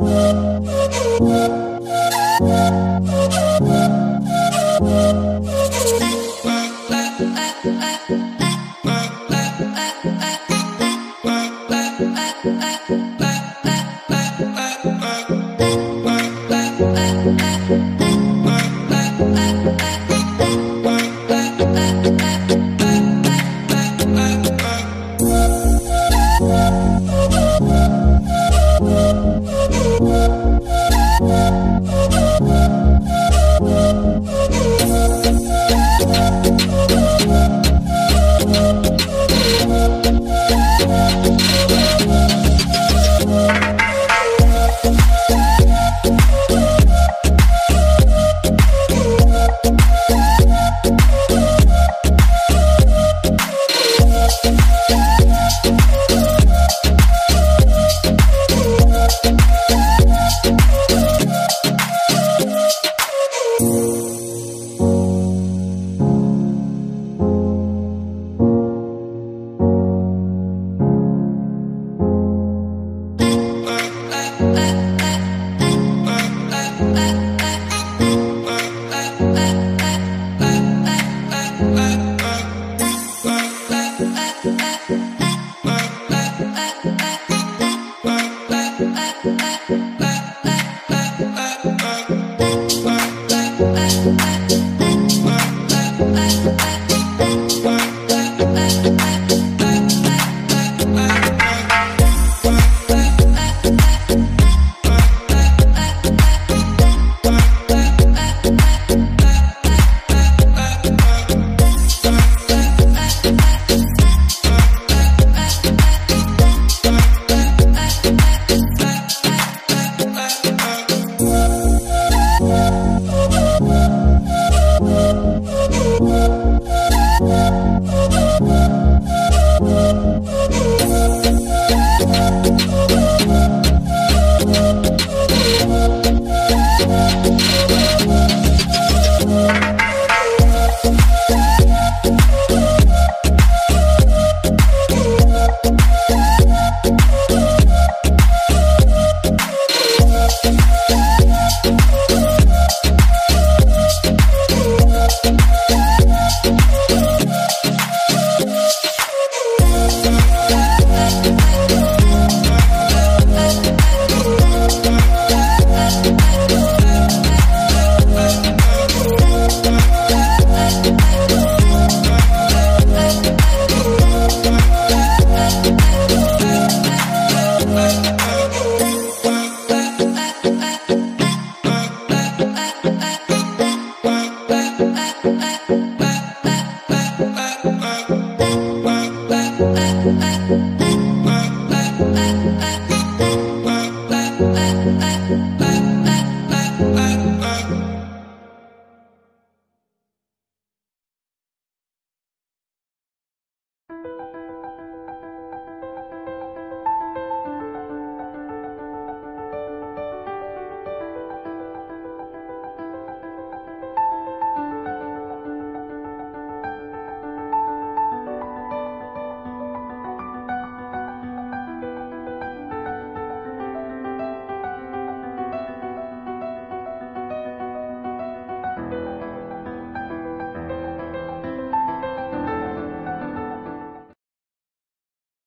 Música